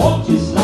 walk just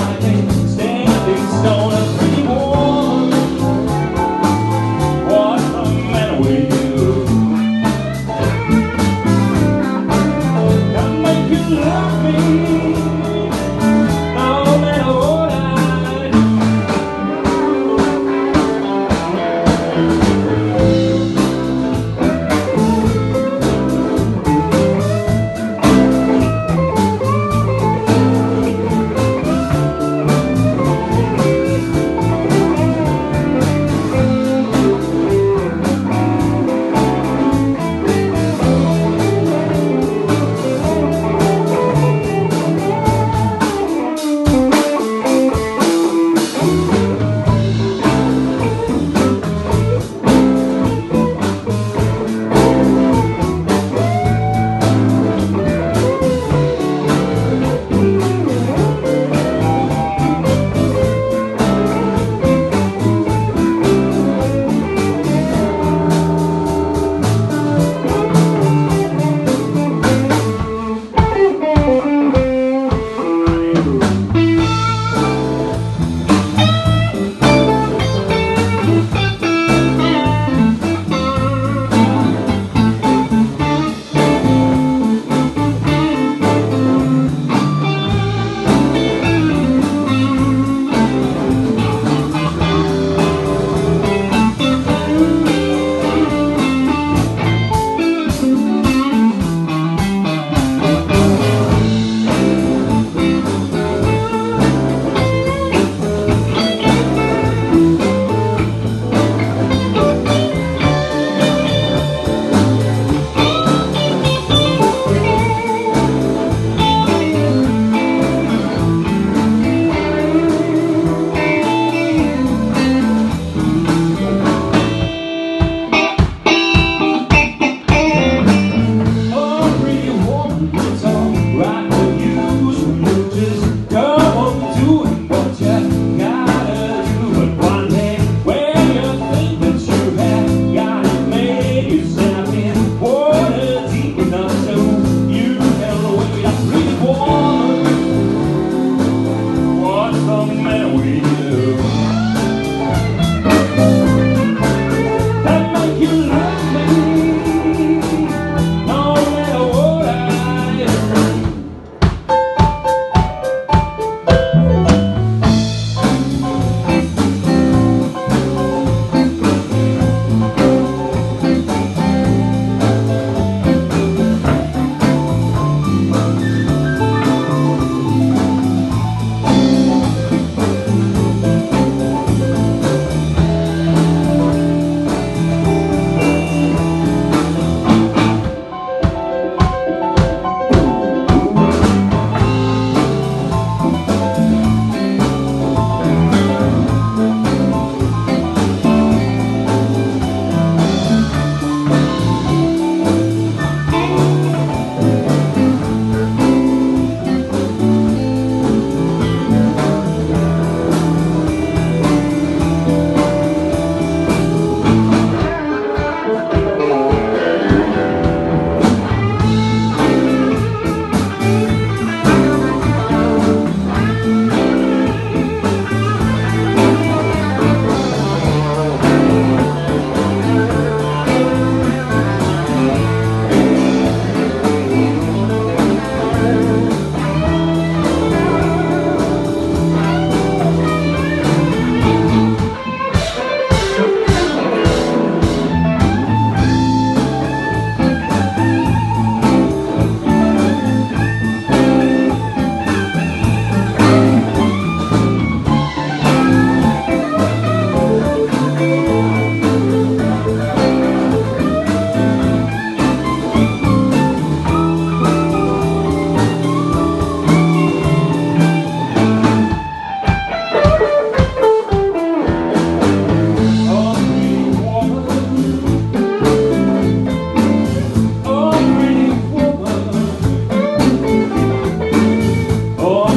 voz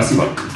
パシバック。